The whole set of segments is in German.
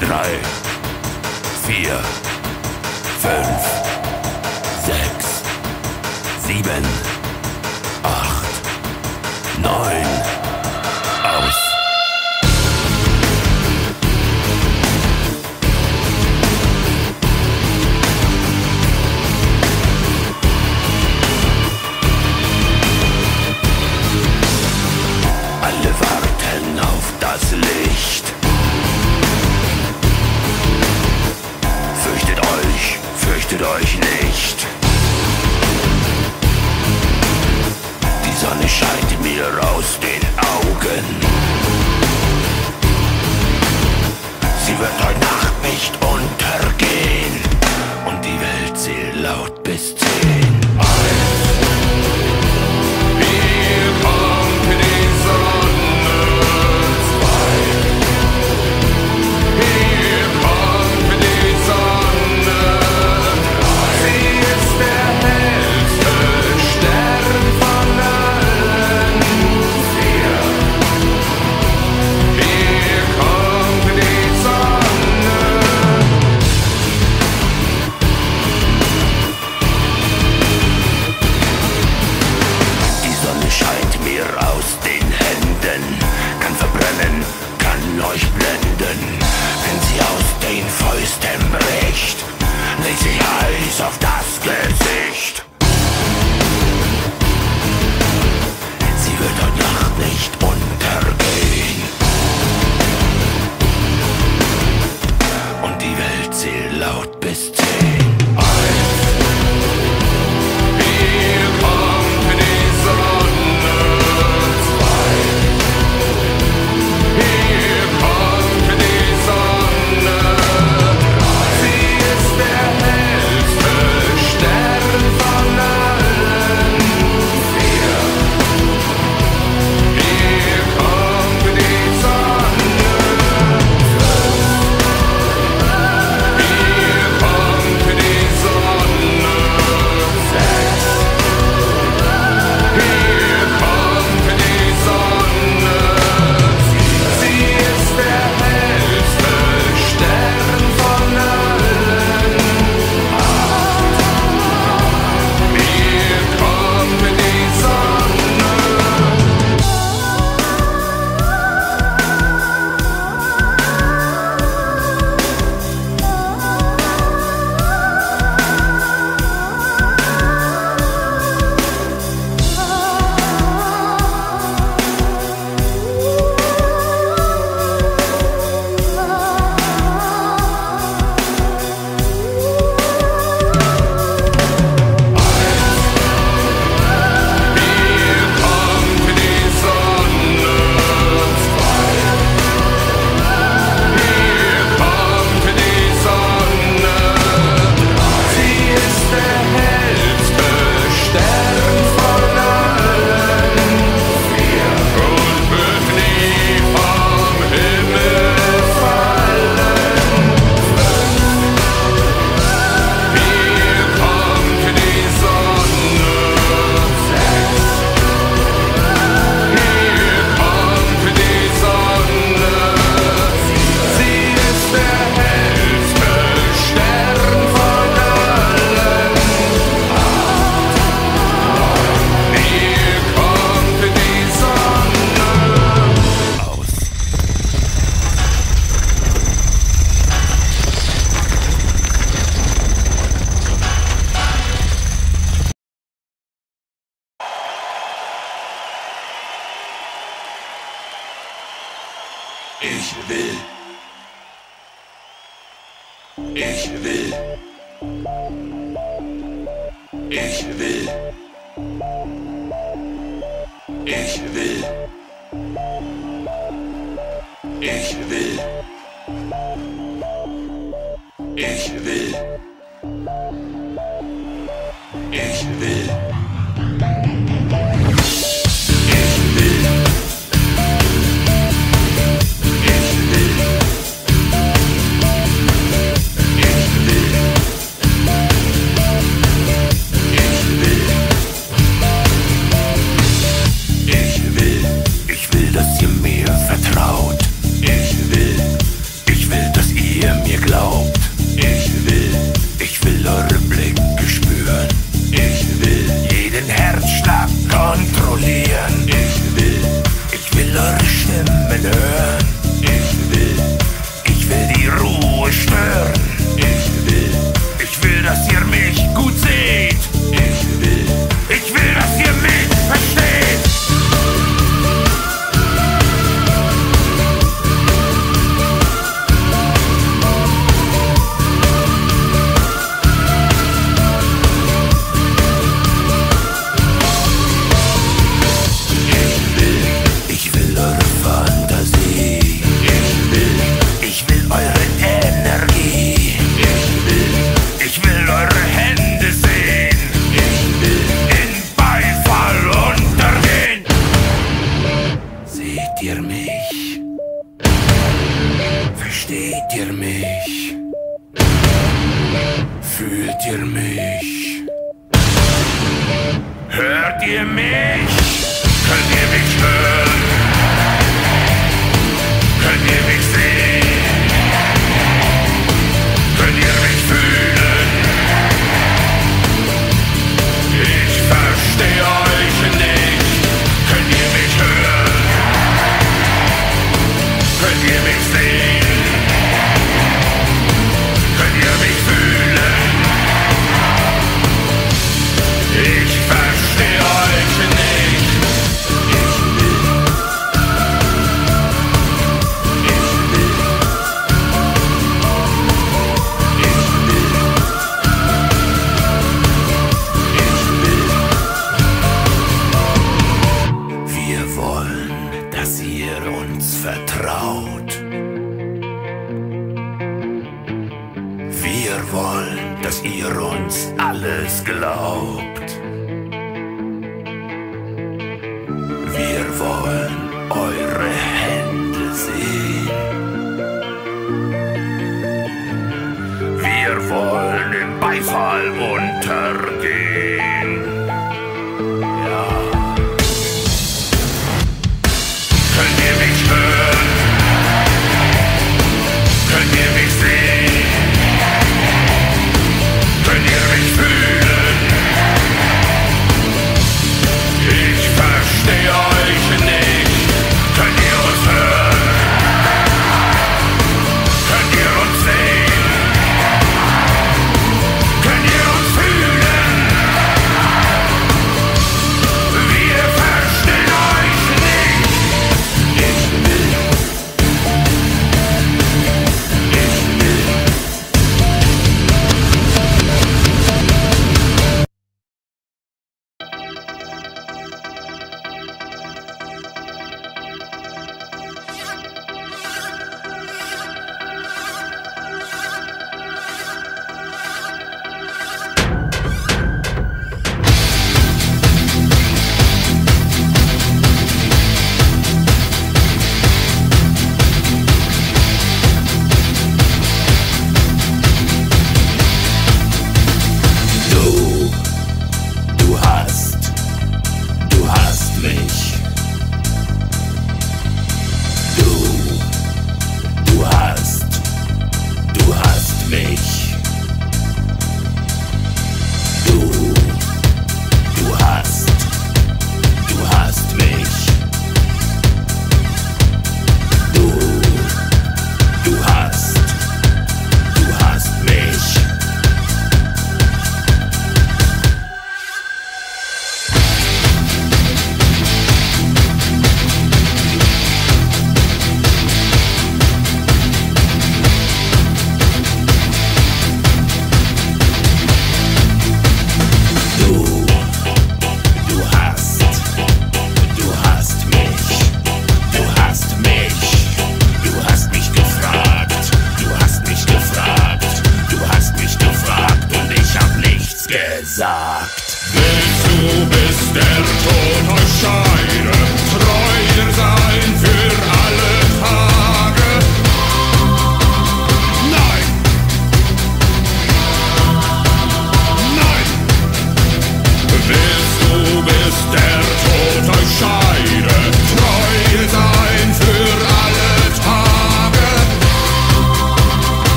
drei, vier, fünf, sechs, sieben, acht, neun, Colorblind.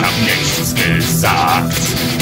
Hab nichts gesagt.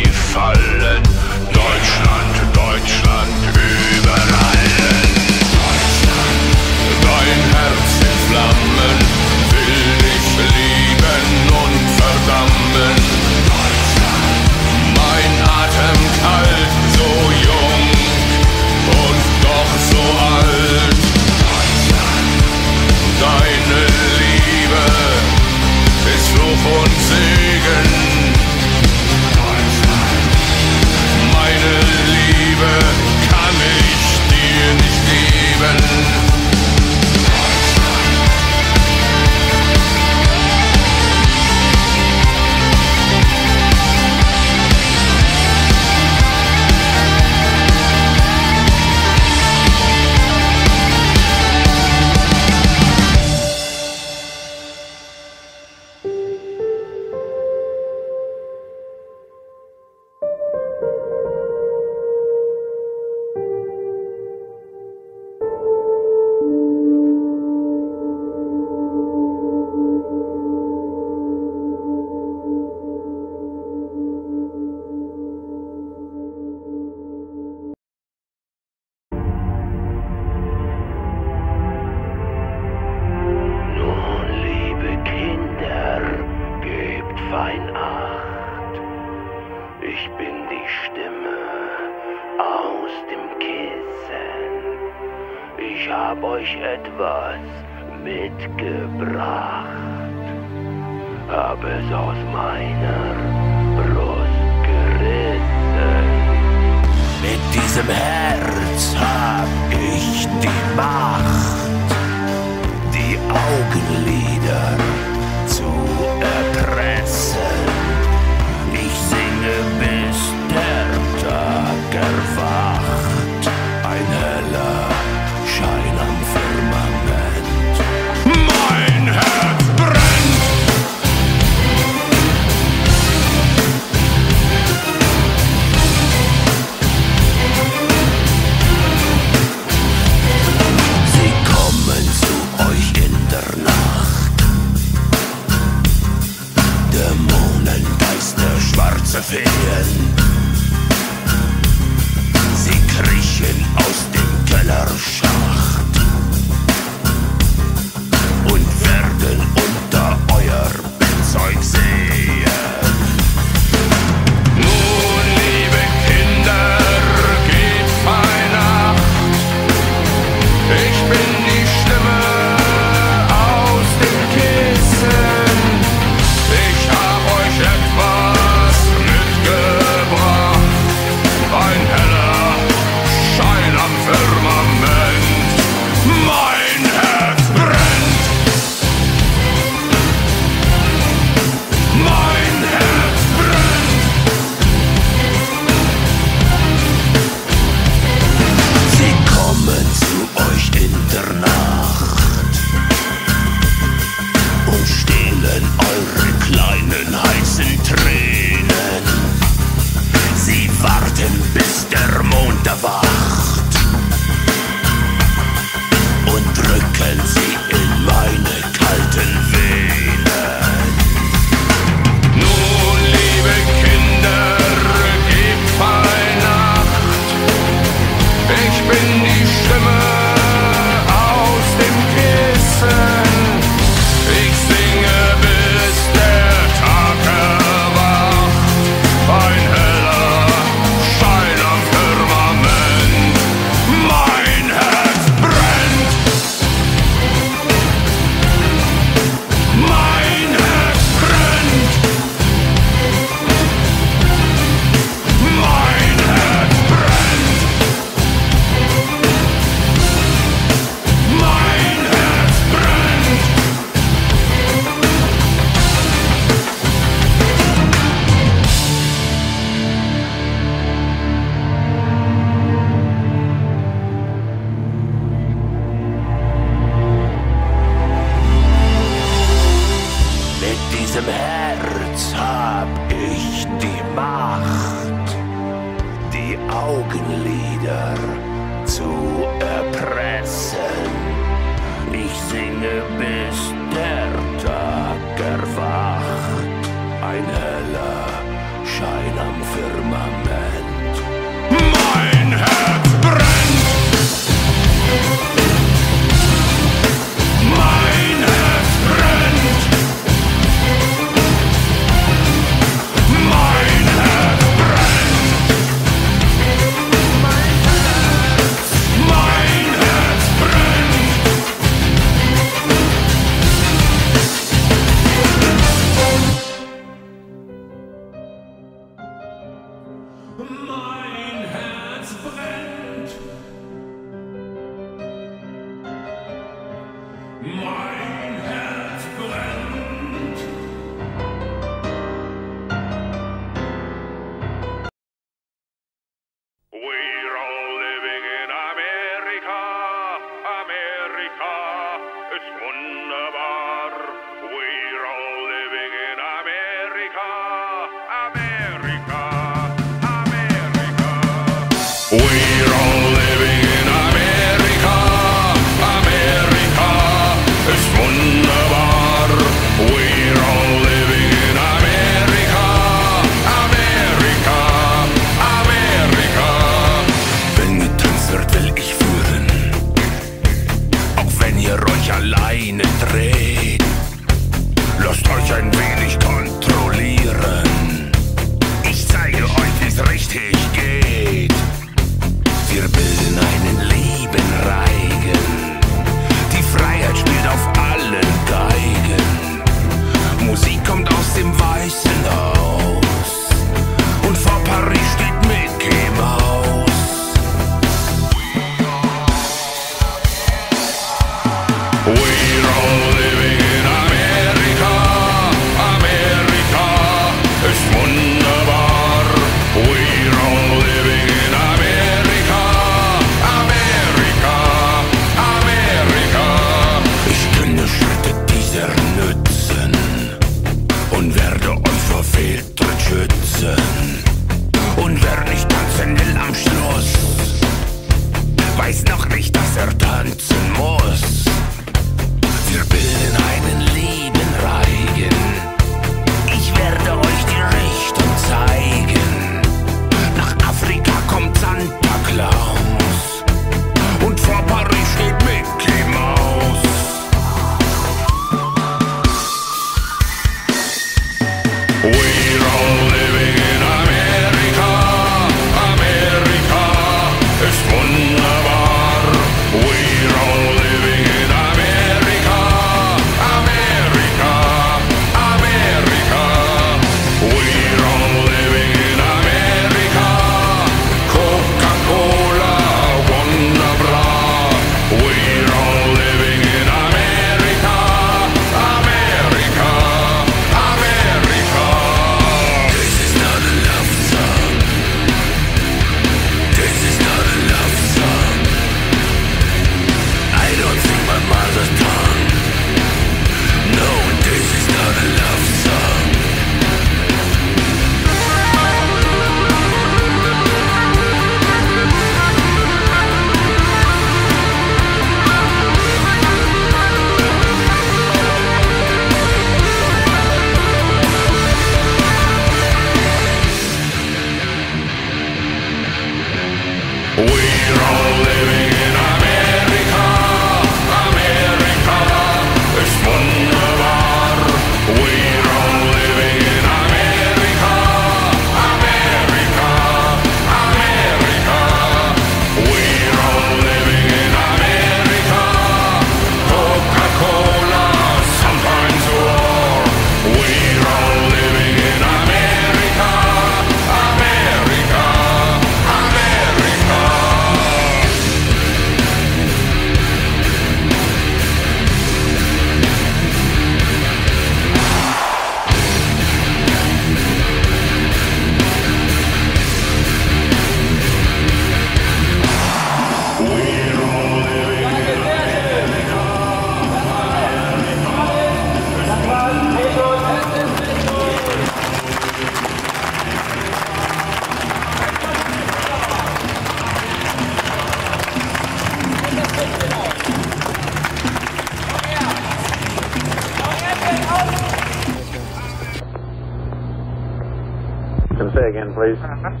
please? Uh-huh.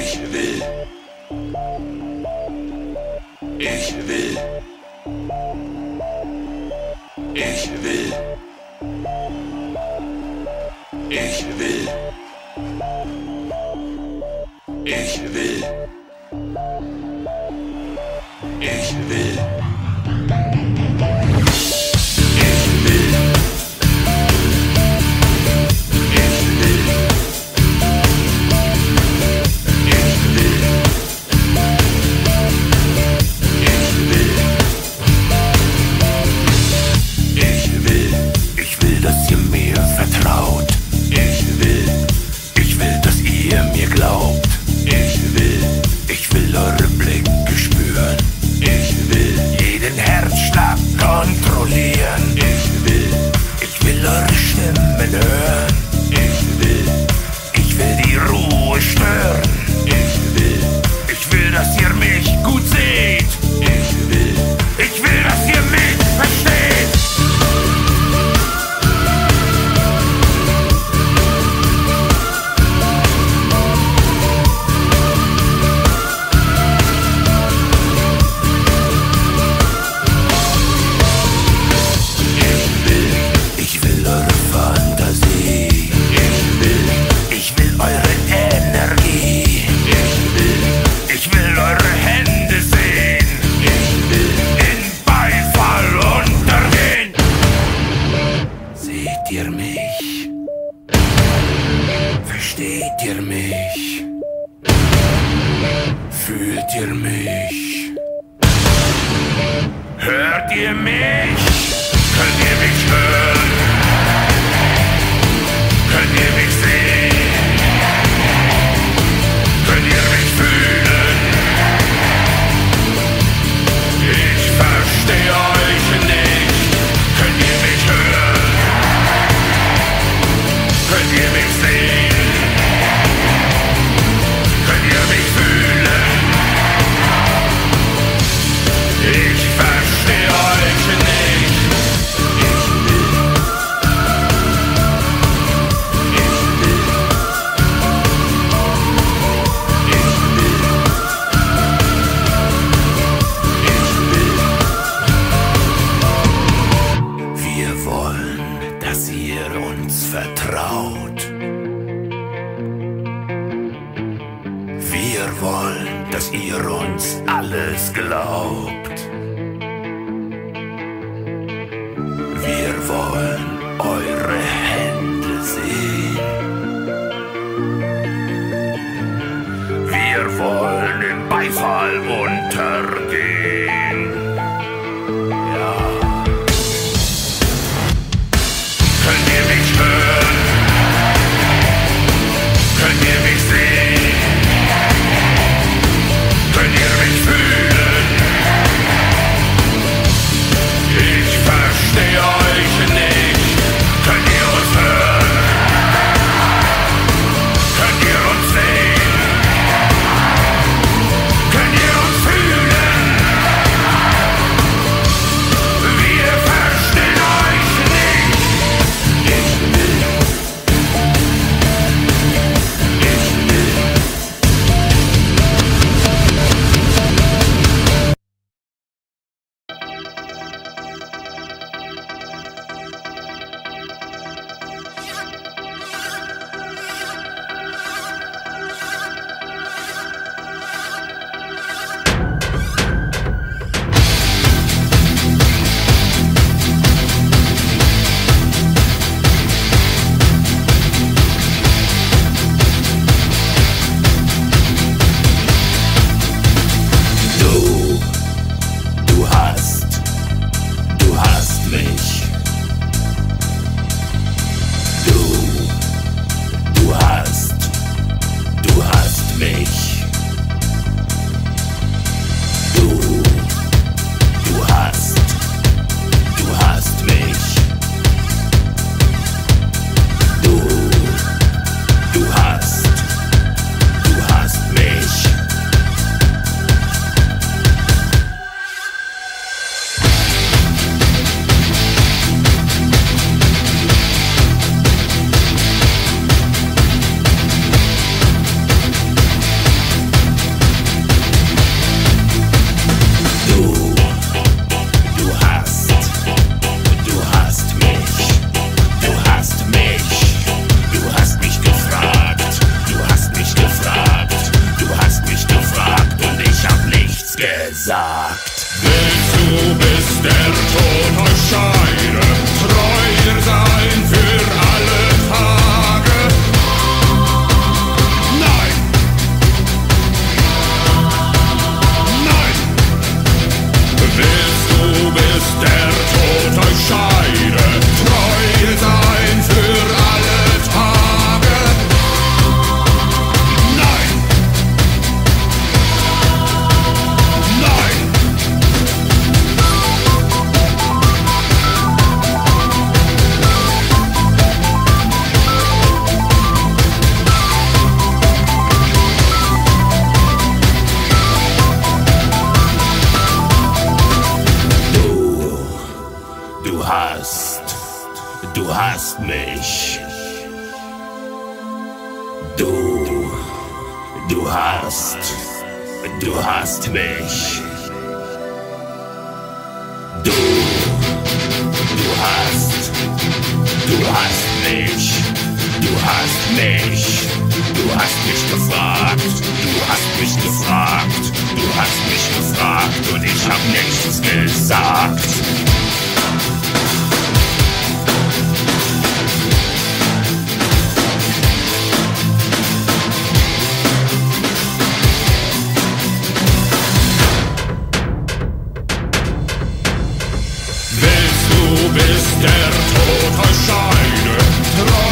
Ich will. Ich will. Ich will. Ich will. Ich will. Versteht ihr mich? Fühlt ihr mich? Hört ihr mich? Könnt ihr mich hören? der Tod erscheine,